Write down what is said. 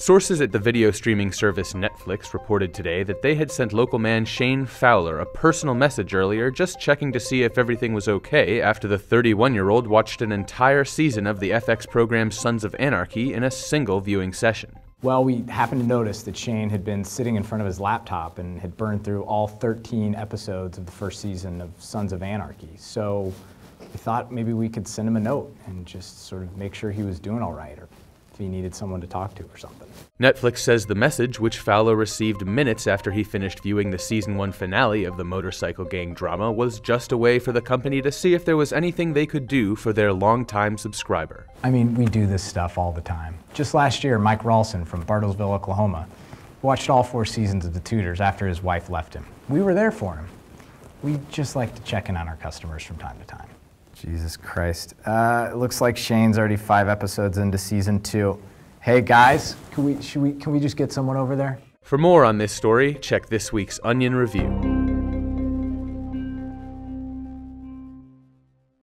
Sources at the video streaming service Netflix reported today that they had sent local man Shane Fowler a personal message earlier just checking to see if everything was okay after the 31 year old watched an entire season of the FX program Sons of Anarchy in a single viewing session. Well, we happened to notice that Shane had been sitting in front of his laptop and had burned through all 13 episodes of the first season of Sons of Anarchy. So we thought maybe we could send him a note and just sort of make sure he was doing all right he needed someone to talk to or something. Netflix says the message, which Fowler received minutes after he finished viewing the season 1 finale of the motorcycle gang drama, was just a way for the company to see if there was anything they could do for their longtime subscriber. I mean, we do this stuff all the time. Just last year, Mike Ralston from Bartlesville, Oklahoma, watched all four seasons of The Tudors after his wife left him. We were there for him. We just like to check in on our customers from time to time. Jesus Christ. Uh, it looks like Shane's already five episodes into season two. Hey guys, Can we, should we, can we just get someone over there? For more on this story, check this week's Onion Review.